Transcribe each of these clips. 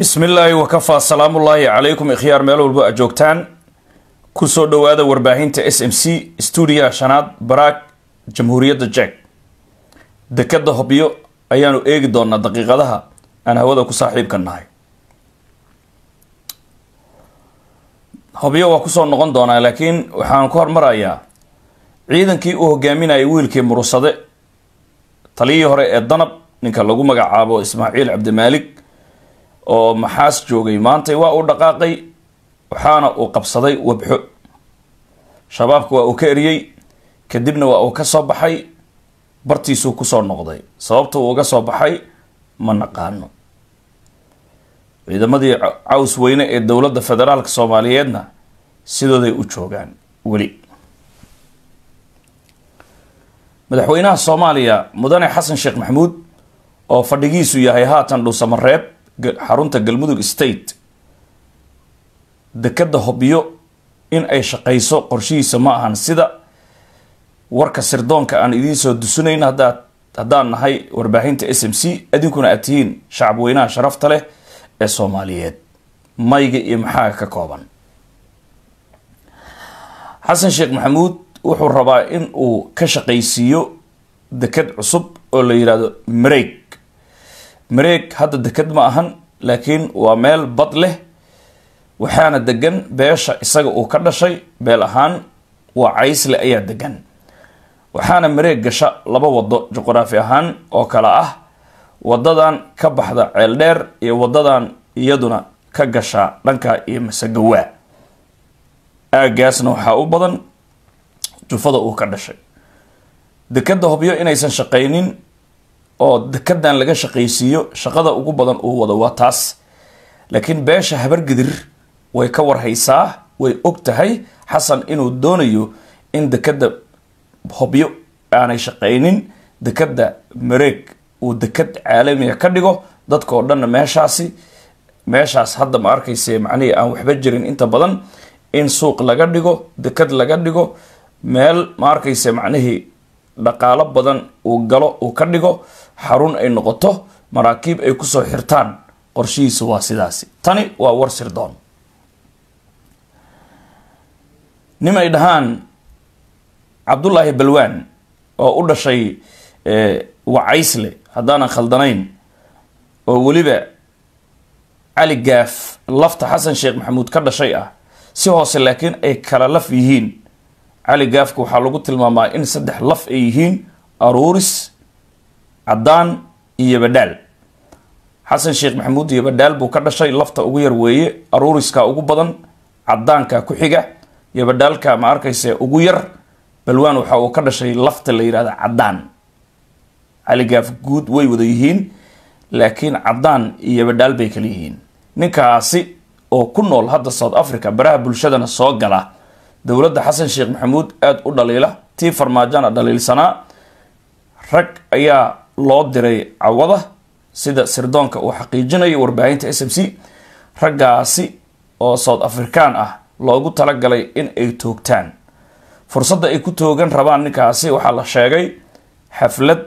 bismi illaahi wakafaa salaamullaahi calaykum ikhyaar meel walba a joogtaan. Kusoo dhowaada warbaahinta s m c stuudiyaha shanaad baraag jamhuuriyadda jek dekadda hobyo ayaanu eegi doonaa daqiiqadaha aan hawada ku saaxiibka nahay hobyo waa ku soo noqon doonaa laakiin waxaan ku hormarayaa ciidankii uu hogaaminayay wiilkii murusade taliyihii hore ee danab ninka lagu magacaabo ismaaciil cabdimaalik oo maxaas joogay. Maantay waa uu dhaqaaqay waxaana uu qabsaday wabxo shabaabka waa uu ka eriyey kadibna waa uu ka soo baxay bartiisuu ku soo noqday. Sababta uu uga soo baxay ma naqaano. Ciidamadii caws weyne ee dowladda federaalka soomaaliyeedna sidooday u joogaan. Weli. Madaxweynaha soomaaliya mudane xasan sheekh maxamuud oo fadhigiisu yahay haatan dhuusamareeb xarunta galmudug state. Dekadda hobyo in ay shaqayso qorshihiisa ma ahan. Sida warka sirdoonka aan idiin soo dusunayn haddaan nahay warbaahinta s m c adinkuna aad tihiin shacab weynaha sharafta leh ee soomaaliyeed. Mayga iyo maxaaga ka kooban. Xasan sheekh maxamuud wuxuu rabaa in uu ka shaqaysiiyo dekad cusub oo la yidhaahdo mareeg mareeg hadda dekad ma ahan laakiin waa meel bad leh waxaana degan beesha isaga uu ka dhashay. Beel ahaan waa caysle ayaa degan waxaana mareeg gasha laba wado juqraafi ahaan oo kale ah. Wadadan ka baxda ceeldheer iyo wadadan iyaduna ka gasha dhanka iyo masagawaa aagaasna waxaa u badan jufada uu ka dhashay. Dekadda hobyo inaysan shaqaynin oo dekadan laga shaqaysiiyo shaqada ugu badan uu wado waa taas. Laakiin beesha habargidir way ka warhaysaa way og tahay xasan inuu doonayo in dekadda hobyo aanay shaqaynin dekadda mareeg uu dekad caalamiga ka dhigo dadka oo dhanna meeshaasi meeshaas hadda ma arkayse macnihii aan waxba jirin. Inta badan in suuq laga dhigo dekad laga dhigo meel ma arkayse macnihii dhaqaalo badan uu galo uu ka dhigo xarun ay noqoto maraakiib ay ku soo xirtaan. Qorshihiisa waa sidaasi. Tani waa war sirdoon. Nin ay dhahaan cabdullaahi balwaan oo u dhashay wacaysle haddaanan khaldanayn oo weliba cali gaaf lafta xasan sheekh maxamuud ka dhashay ah si hoose laakiin ay kala laf yihiin. Cali gaafka waxaa lagu tilmaamaa in saddex laf ay yihiin aruuris caddaan iyo badhaal xasan sheekh maxamuud iyo badhaal buu ka dhashay lafta ugu yar weeye aruuriska ugu badan caddaanka ku xiga iyo badhaalka ma arkayse ugu yar balwaan waxa uu ka dhashay lafta la yidhahda caddaan. Cali gaaf guud way wada yihiin laakiin caddaan iyo badhaal bay kala yihiin. Ninkaasi oo ku nool hadda south africa baraha bulshadana soo gala. Dowladda xasan sheekh maxamuud aada u dhaliila tii farmaajana dhaliilsanaa rag ayaa loo diray cawada sida sirdoonka uu xaqiijinayo warbaahinta s m c raggaasi oo south african ah loogu talagalay in ay toogtaan. Fursadda ay ku toogan rabaan ninkaasi waxaa la sheegay xaflad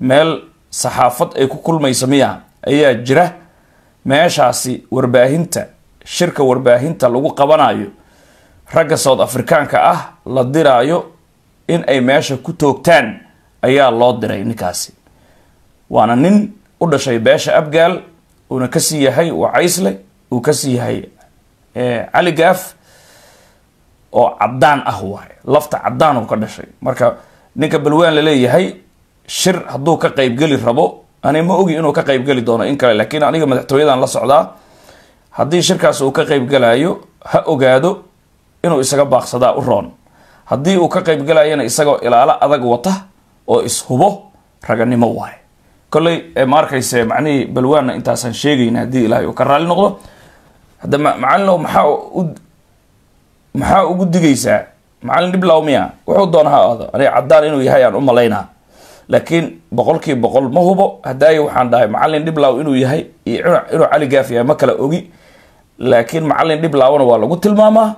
meel saxaafad ay ku kulmaysa miya ayaa jira meeshaasi warbaahinta shirka warbaahinta lagu qabanayo ragga south afrikaanka ah la diraayo in ay meesha ku toogtaan ayaa loo diray ninkaasi waana nin u dhashay beesha abgaal uuna ka sii yahay wacaysle uu ka sii yahay cali gaaf oo caddaan ah waay lafta caddaan uu ka dhashay. Marka ninka balwaan la leeyahay shir hadduu ka qaybgeli rabo ani ma ogi inuu ka qaybgeli doono in kale laakiin aniga madaxtooyadan la socdaa haddii shirkaas uu ka qaybgalayo ha ogaado inuu isaga baaqsadaa u roon. Haddii uu ka qaybgalayana isagoo ilaalo adag wata oo ishubo raganimo waaye kolley ma arkayse macnihii balwaanna intaasaan sheegayna haddii ilaahay uu ka raali noqdo. Hadda macalinow maxaa u maxaa ugu digaysaa? Macalin dhiblaw miya wuxuu doona ha aniga caddaan inuu yahay aan u malaynaa. Laakiin boqolkii boqol ma hubo hadaayo waxaan dhahay macalin dhiblaw inuu yahay iyo inuu cali gaaf yahay ma kala ogi. Laakiin macalin dhiblaawna waa lagu tilmaamaa.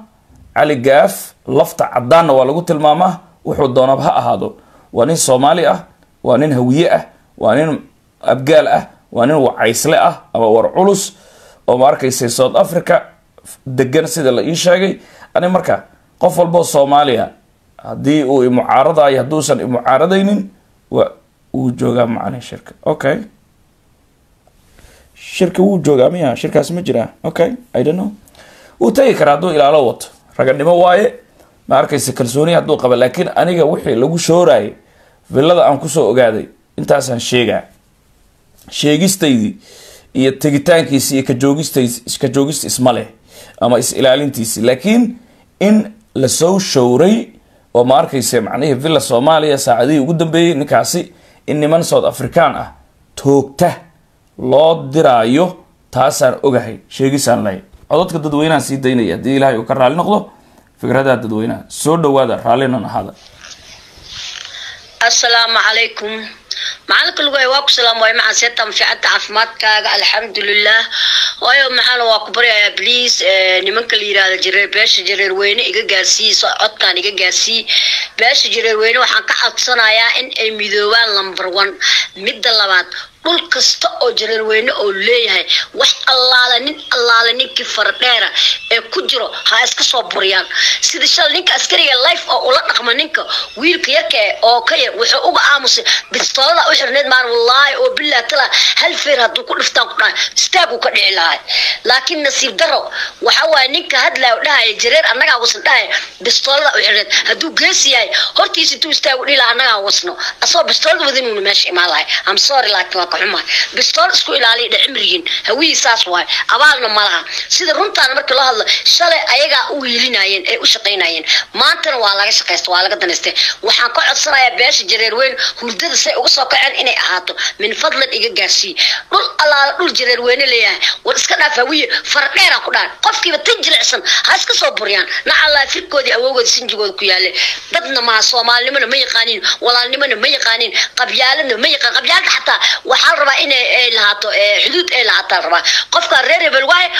Cali gaaf lafta caddaanna waa lagu tilmaamaa. Wuxuu doonaba ha ahaado. Waa nin soomaali ah waa nin hawiye ah waa nin abgaal ah waa nin wacaysle ah ama war culus oo ma arkaysay south africa degan sida la ii sheegay. Ani marka qof walboo soomaaliya haddii uu imucaaradayo hadduusan imucaaradaynin wa wuu joogaa macni shirka. Okay shirka wuu joogaa miya shirkaas ma jiraa? Okay i don't know. Wuu tegi karaa hadduu ilaalo wato raganimo waaye ma arkaysa kalsooni hadduu qaba laakiin aniga wixii lagu shoorayay villada aan ku soo ogaaday intaasaan sheegaa. Sheegistaydii iyo tegitaankiisi iyo kajoogistays ka joogista isma leh ama is ilaalintiisi laakiin in la soo showray oo ma arkaysa macnihii villa soomaaliya saacadihii ugu dambeeyey ninkaasi in niman south african ah toogta loo diraayo taasaan ogahay. Sheegisaan lahay. Codadka dadweynaha sii daynaya haddii ilaahay uu ka raali noqdo fikradaha dadweynaha. Soo dhawaada raallinan ahaada. Asalaamu calaykum macalinka lugay waa ku salaam waay maxaa seetan fiicanta caafimaadkaaga alxamdulilah waayo maxaana waa ku baryayaa bliis nimanka la yirahda jareer beesha jareer weyne iga gaarsii codkaan iga gaarsii beesha jareer weyne waxaan ka codsanayaa in ay midoobaan number one. Midda labaad dhul kasta oo jareerweyne oo leeyahay wax allaala nin allaala ninkii faradheera ee ku jiro ha iska soo buriyaan sida shalay ninka askariga life oo ula dhaqma ninka wiilka yarka oo ka yar wuxuu uga aamusay bistoolada u xirneed maan wallaahi oo bilaa tala hal feer hadduu ku dhiftaan ku istaaguu ka dhici lahay. Laakiin nasiib daro waxa waaye ninka hadlaya dhahaya jareer annagaa wasan dhahaya bistoolada u xirneed hadduu geesi yahay hortiisa intuu istaagu dhihi laha annagaa wasno. Asagoo bistoolada wadinuuna meesha imaan lahay. Am sorry laakiin waa xuma bistool isku ilaaliya dhe cimrigiin hawihii saas waay abaalna malaha sida runtaana marka loo hadlo shalay ayagaa u wiilinayeen ee u shaqaynayeen maantana waa laga shaqaysta waa laga danaystay waxaan ka codsanayaa beesha jareer weyn hurdada say uga soo kaceen inay ahaato min fadlan iga gaarsii dhul allaala dhul jareer weyne leeyahay war iska dhaaf hawiye faradheera ku dhaan qofkiiba tan jilicsan ha iska soo buriyaan nacallaa firkoodii awoogooda sinjigooda ku yaale dadna maha soomaalinimona ma yaqaaniin walaalnimona ma yaqaaniin qabyaaladna ma yaqaan qabyaalada xataa waxaa rabaa inay lahaato xuduud ay lahaataa rabaa. Qofka reer hebel waaye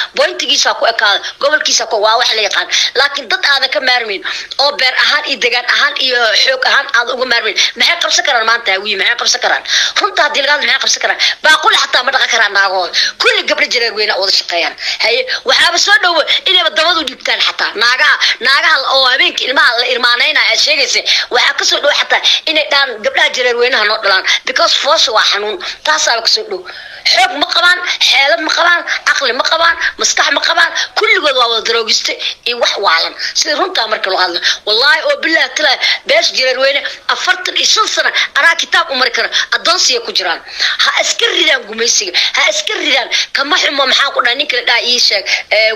ku ekaada gobolkiisa waa wax la yaqaan. Laakiin dad aadan ka maarmayn oo beer ahaan iyo degaan ahaan iyo xoog ahaan aad uga maarmayn maxay qabsan karaan maanta hawiye maxay qabsan karaan? Runta haddii laga hadlo maxay qabsan karaan? Baaquli xataa ma dhaqan karaan naagahooda kulli gabdho jareer weyna wada shaqeeyaan. Haye waxaaba soo dhowo inayba dabadu dhibtaan xataa. Naagaha naagaha oo habeenka ilmaha la irmaanaynaya aad sheegaysa waxaa ka soo dhowo xataa inay dhaan gabdhaha jareer weynaha noo dhalaan. Because foosha waa xanuun sabe que su xoog ma qabaan xeelad ma qabaan caqli ma qabaan maskax ma qabaan kulligood waa wada daroogiste iyo wax waalan sida runtaa marka loo hadlo wallaahi oo bilaah tala bees jireer weyne afartan iyo shan sano anaa kitaab u mari kara addoonsiya ku jiraan ha iska ridaan gumaysiga ha iska ridaan kama xumo maxaa ku dhahay ninka la ii sheeg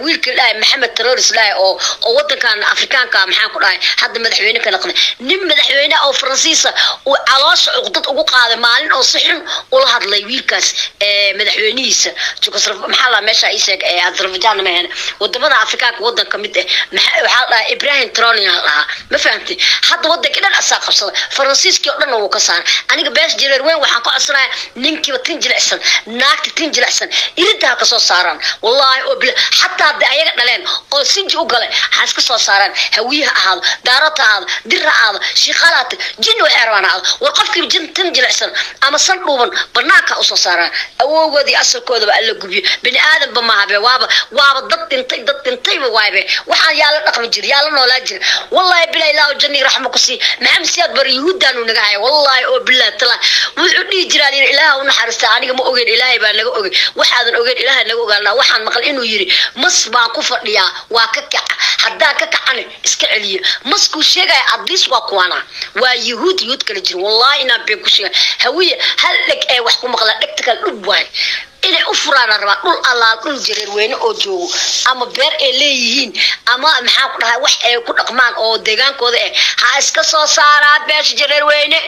wiilka la dhahay maxamed terroris dhahay oo oo wadankan afrikaanka maxaa ku dhahay hadda madaxweyne ka noqday nin madaxweyne oo faransiisa uu caloosha cuqdad ugu qaaday maalin oo si xun ula hadlay wiilkaas madaxweynihiisa maxaa meesha sheeg azerbaijan ma ahayn waddamada afrikaanka wadan ka mid ah waxaa dhahaa ibrahim troni la dhahaa ma fahamtay hadda wadanka dhan asaa qabsada. Faransiiskii oo dhan wuu ka saaray. Aniga bees jireer weyn waxaan ka codsanaya ninkiiba tin jilicsan naagta tin jilicsan. Irinta ha saaraan. Wallaahi oo bila xataa hadday ayaga dhaleen oo sinji u galay ha iska soo saaraan. Hawiye ha ahaado daarota ahaado dir ha ahaado shiiqaalaata jinni waxay ahaado. War qofkiiba jin tin jilicsan ama san dhuuban banaanka u soo saaraan awoogoodii asalkoodaba alla gubiyo. Bini aadanba maahabe waaba waaba dad dhintay dad dhintayba waaybe waxaan yaa dhaqmi jir yaa la noolaa jir. Wallahi bilaa ilaahu jannii raxma ku sii maxamed siyaad bari yuhuuddaanu naga haya wallahi oo bilaa tala. Wuxuu dhihi jiraa yiri ilaaha u naxariista aniga ma ogeyn ilaahay baa naga ogey waxaadan ogeyn ilaahay naga ogaanaa. Waxaan maqal inuu yiri mas baan ku fadhiyaa waa ka kaca haddaan ka kacane iska celiya maskuu sheegaya addiis waa kuwana waa yuhuud yuhuud kala jira wallahi inaan been ku sheega hawiye hal dheg ee wax ku maqla dhegta kale dhub waay inay u furaana rabaa dhul allaal dhul jareer weyne oo joogo ama beer ay leeyihiin ama maxaa ku dhahay wax ay ku dhaqmaan oo deegaankooda eh ha iska soo saaraa beesha jareer weyne.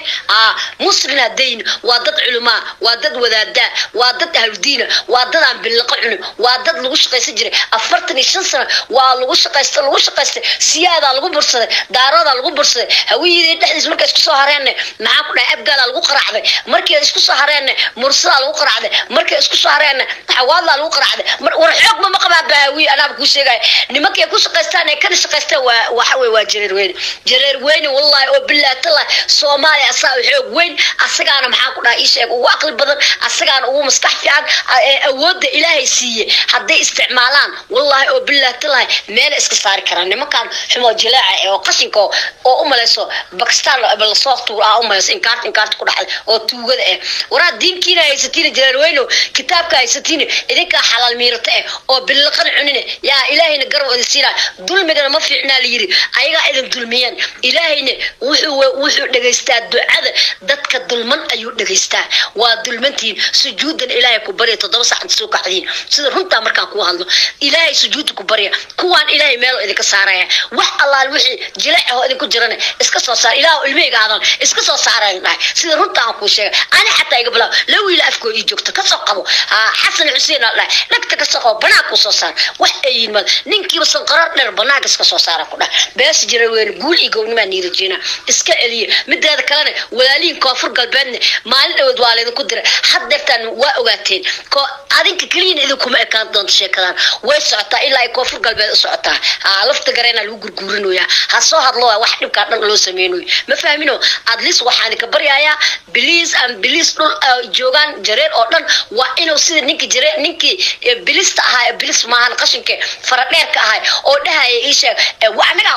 Muslin hadayn waa dad culumaa waa dad wadaadaa waa dad ahludiina waa dad aan billaqo cunin waa dad lagu shaqaysan jiray. Afartan iyo shan sano waa lagu shaqaysta lagu shaqaystay siyaadaa lagu bursaday daaroodaa lagu bursaday hawiyadii dhexdiis markay isku soo hareenne maxaa ku dhahay abgaalaa lagu qaraacday markay isku soo hareenne mursadaa lagu qaraacday markay isku soo hareenne xawaadlaa lagu qaracday mar war xoog ma maqabaa baawi anaaba kuu sheegaya nimankay ku shaqaystaan ee kana shaqaystaan waa waxa wey waa jareer weyne jareer weyne wallahi oo bilaatala soomaaliya asaa xoog weyn. Asagaana maxaa ku dhaha ii sheeg ugu aqli badan. Asagaana ugu maskax fiican awoodda ilaahay siiye hadday isticmaalaan wallahi oo bilaatalahay meela iska saari karaan. Nimankan xumo jilaaca ee oo qashinka oo- u malayso bakistaan la soo tuur ah u malayso inkaarta inkaarta ku dhacday oo tuugada eh waraa diinkiina haysatiin jareer weyno kitaabka haysatiin idinkaa xalaal miirata eh oo bilaqan cunine. Yaa ilaahayna idin siinaa dulmigana ma fiicnaa la yiri ayagaa idin dulmiyeen ilaahayna wuxuu dhegaystaa ducada. Dadka dulman ayuu dhegaystaa. Waa dulmantiin sujuudan ilaahay ku barya toddoba inta soo kacdiin sida runtaa markaan kuu hadlo ilaahay sujuudda ku barya. Kuwaan ilaahay meelo idinka saaraya. Wax allaal wixii ahoo idinku jirane iska soo saar. Ilaah ilmahayga aadan iska soo saarayn dhahay sida runtaa aan kuu sheegay. Ani xataa iga bilaab la wiila afkoo ii joogta ka soo qabo. haa xasan xuseen aa dhahay dhagta ka soo qabo banaanka ku soo saar. Wax ay yimaad ninkiiba sanqarar dheer banaanka iska soo saara ku dhah bees jira weyn guul iyo gownimaa niirajeena iska celiya mideeda kalena walaalihin koonfur galbeedna maalin dhawood waa laydinku diray. Haddeertaan waa ogaateen. Adinka keliyana idinkuma ekaan doonto sheekadan way socotaa ilaa ay koonfur galbeed u socotaa. Haa lafta gareena lagu gurguurinoyaa ha soo hadlo wax dhibkaa dhan loo sameynayo ma fahmino? Adlis waxaan idinka baryayaa. Biliis aan biliis dhul ah, joogaan jareer oo dhan waa inuu sida ninkii jareer ninkii bilista ahaa bilis maahan qashinka faradheerka ahay oo dhahaya ii sheeg eh, wa anagaa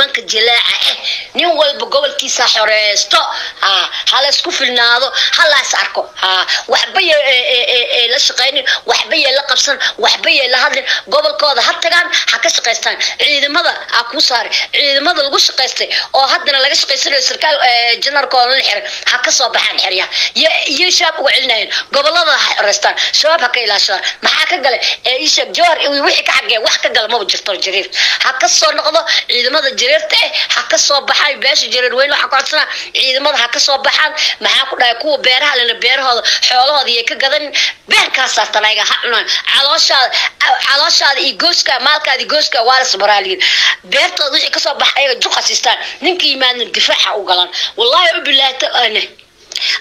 nimanka jilaaca eh nin walba gobolkiisa xoreysto ha ha la isku filnaado ha arko ha waxba ee- ee la shaqaynin waxba yee la qabsan waxba yee la hadlin gobolkooda ha tagaan ha ka shaqaystaan. Ciidamada ha kuu saaray ciidamada lagu shaqaystay oo haddana laga shaqaysanayo sarkaal janarkooda la xiray ha ka soo baxaan xeryaha iyo shabaab uga celinayeen gobollada ha xoreystaan shabaab ha ka ilaashadaan ka gale ee ii sheeg jawhar iyo wixii ka xagee wax ka gala maba jirto jareer ha ka soo noqdo ciidamada jareerta eh ha ka soo baxaan beesha jareer weyn waxaa ku codsanaa ciidamada ha ka soo baxaan. Maxaa ku dhahay kuwa beeraha lena beerahooda xoolahooda iyo ka gadanin beerkaasaa tanayga ha cunaan calooshaada calooshaada iyo gooska maalkaada gooska waa la sbaraaliyin beertooda wixii ka soo baxa ayaga juqa siistaan ninka yimaadna difaaca u galaan. Wallahi u bilaata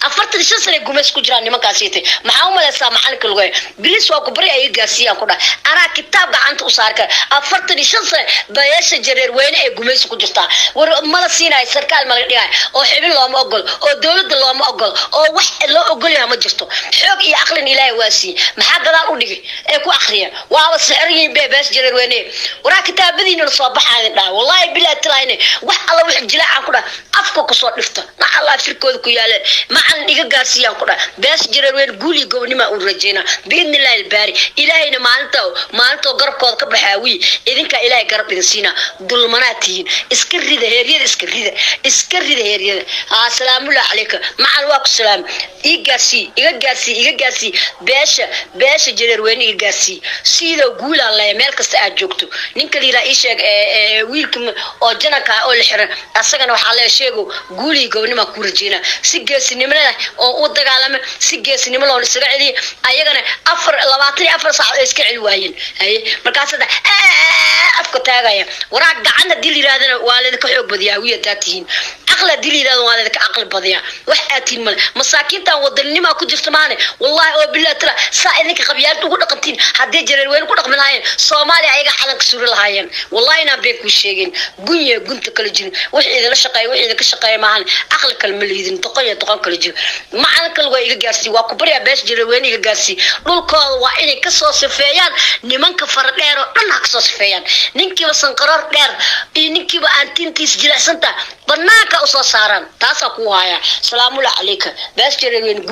afartan shan sane gumays ku jiraan nimankaasiitay maxaa u malaysaa macalinka lugaya bilis waa ku bari ay gaarsiiyaan ku dhahay anaa kitaab gacanta u saari afartan shan sane bayeesha jareer weyne ee gumaysi ku jirtaa war mala siinayo sarkaal mala dhigayo oo xibin looma ogolo oo dowladda looma ogolo oo wax loo ogol yaha ma jirto xoog iyo aqlin ilaahay waa siiyey maxaa gadaal u dhigay ee ku akhriyeen waaba yihiin bee bees jareer weyne waraa kitaabadiina la soo baxaa idin dhaha wallahi bilaa wax alla wix jilaacaan ku dhaha afka ku soo dhifta ma allah firkooda ku yaaleen macalin iga gaarsiiyaan ku dhaha bees jareer weyne guuli gobonima uu rajeynaa. Biidni illaahi ilaahayna maalinta maalinta garabkooda ka baxaa wiy idinkaa ilaahay garab idin siinaa dulmanaa tihiin. Iska rida heeryada iska rida. Iska rida heeryada asalaamullahi calayka. Macal waa ku salaam. Ii gaarsii iga gaarsii iga gaarsii beesha beesha jareer weyne iga gaarsii sidoo guulaan leeya meel kasta aad joogto. Ninka liiraa ii sheeg ee, ee, wiilka oo jananka oo la xiran. Asagana waxaa leeya sheego guulii gobonima ku rajeynaa. Si geesinimo leh oo u dagaalama si geesinimo loon isaga celiya ayagana afar labaatan iyo afar saac ay iska celi waayeen. Haye markaas hadda afka taagaya. Waraa gacan haddii la yirahdana waa laydinka xoog badiyaa wiya tihiin caqli haddii la yiraahdo waa laydinka caqli wax aad male masaakiintan wadaninimaa ku jirta maane wallahi oo bilahi tala saa idinka qabyaalada ugu dhaqantiin haddii jareer weyne ku dhaqmi lahaayeen soomaaliya ayaga calanka suri lahaayeen wallahi inaan been kuu sheegin gunye gunta kala jirin wixii idinla shaqeeya wixii idinka shaqeeya maahan caqli kale ma liidin doqon doqon kala jiro macalinka waa iga gaarsii waa ku baryaa bees jareer weyne iga gaarsii dhulkooda waa inay ka soo sifeeyaan nimanka fara dheer oo dhan ha ka soo sifeeyaan ninkiiba sanqaroor dheer iyo ninkiiba aan tintiis jilicsanta banaanka u soo saaraan taasaa kuu hayaa salaamullahi calayka bees jareer weyne